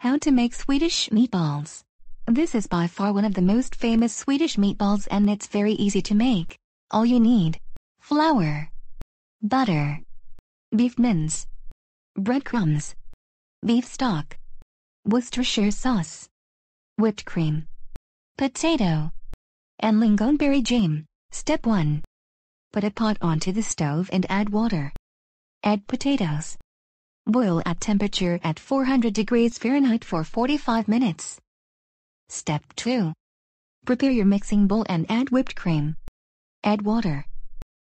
How to make Swedish meatballs. This is by far one of the most famous Swedish meatballs and it's very easy to make. All you need. Flour. Butter. Beef mince. Breadcrumbs. Beef stock. Worcestershire sauce. Whipped cream. Potato. And lingonberry jam. Step 1. Put a pot onto the stove and add water. Add potatoes. Boil at temperature at 400 degrees Fahrenheit for 45 minutes. Step 2. Prepare your mixing bowl and add whipped cream. Add water.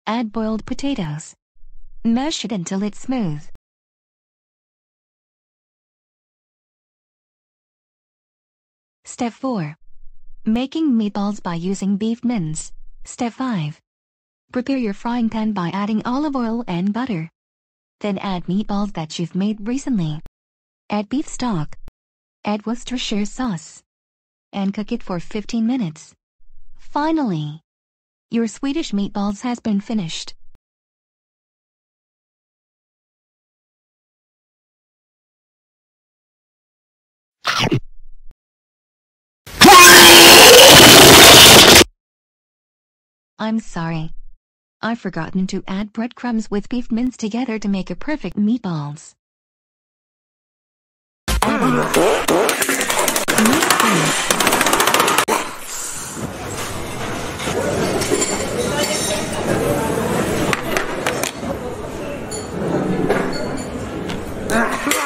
Add boiled potatoes. Mash it until it's smooth. Step 4. Making meatballs by using beef mince. Step 5. Prepare your frying pan by adding olive oil and butter. Then add meatballs that you've made recently. Add beef stock. Add Worcestershire sauce. And cook it for 15 minutes. Finally, your Swedish meatballs has been finished. I'm sorry. I've forgotten to add breadcrumbs with beef mince together to make a perfect meatballs. Ah!